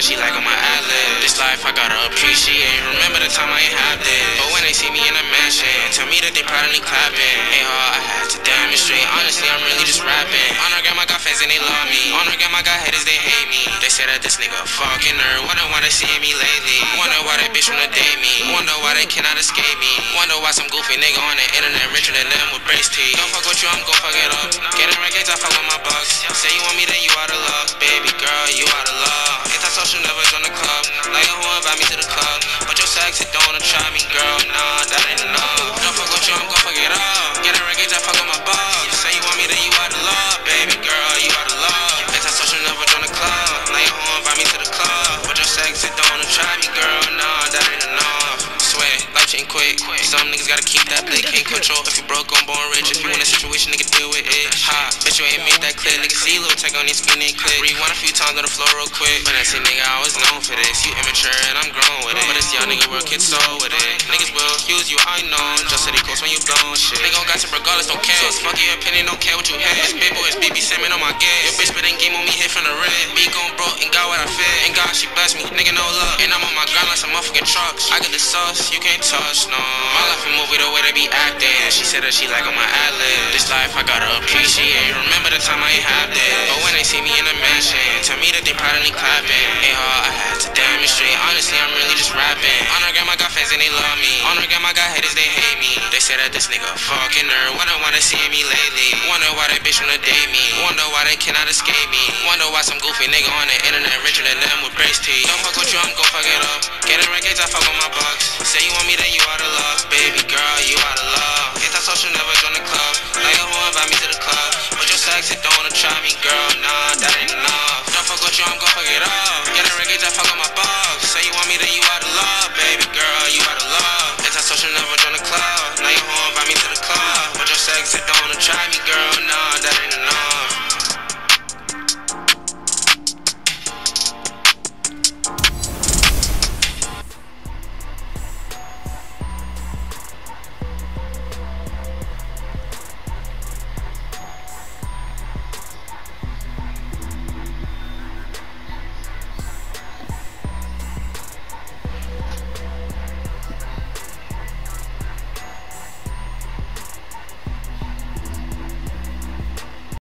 that she like on my lib. This life I gotta appreciate. Remember the time I ain't have this. But when they see me in a mansion, tell me that they proud of me clapping. Hey, ho, I had to demonstrate. Honestly, I'm really just rapping. On our grandma got fans and they love me. On our grandma got haters, they hate me. They say that this nigga fucking nerd. Wonder why they see me lately. Wonder why that bitch wanna date me. Wonder why they cannot escape me. Wonder why some goofy nigga on the internet richer than them with brace teeth. With you, I'm gon' fuck it up. Getting records, I fuck with my bucks. Say you want me, then you out of luck. Baby girl, you out of love. Swear, quick. Some niggas gotta keep that blick. Can't control if you broke, gon' born rich. If you in a situation, nigga, deal with it. Ha, bitch, you ain't made that clear. Nigga, see little tech on these screen, they click. Rewind a few times on the floor real quick. But I see, nigga, I was known for this. You immature and I'm grown with it. But this young nigga work it so with it. Niggas will use you, I know. Just city close when you blown shit. Gon' got some regardless, don't care. So fuck your opinion, don't care what you hear. It's boy, it's BB Simon on my gas. Your bitch spitting game on me, hit from the red. Me gon' broke and got what I feel. And God, she bless me, nigga, no love. And I'm on my grind like some motherfucking trucks. I got the sauce, you can't touch, no. My life a movie, the way they be acting. She said that she like on my ad. This life I gotta appreciate. Remember the time I ain't have this. But when they see me in a mansion, tell me that they proud of me clapping. Hey, all I had to demonstrate. Honestly, I'm really just rapping. On our grandma got fans and they love me. On our grandma got haters, they hate me. They say that this nigga fucking nerd. Wonder why they see me lately. Wonder why that bitch wanna date me. Wonder why they cannot escape me. Wonder why some goofy nigga on the internet richer than them with brace teeth. Don't fuck with you, I'm gon' fuck it up. Getting records, I fuck with my bucks. Say you want me, then you out of love. Baby girl, you out of love. Hit that social, never join the club. Like a whore, invite me to the club. But your sex, it don't wanna try me, girl. Nah, that ain't enough. Don't fuck with you, I'm gon' fuck it up. Get a record, that fuck on my buff. Say you want me, then you out of love. Baby girl, you out of love.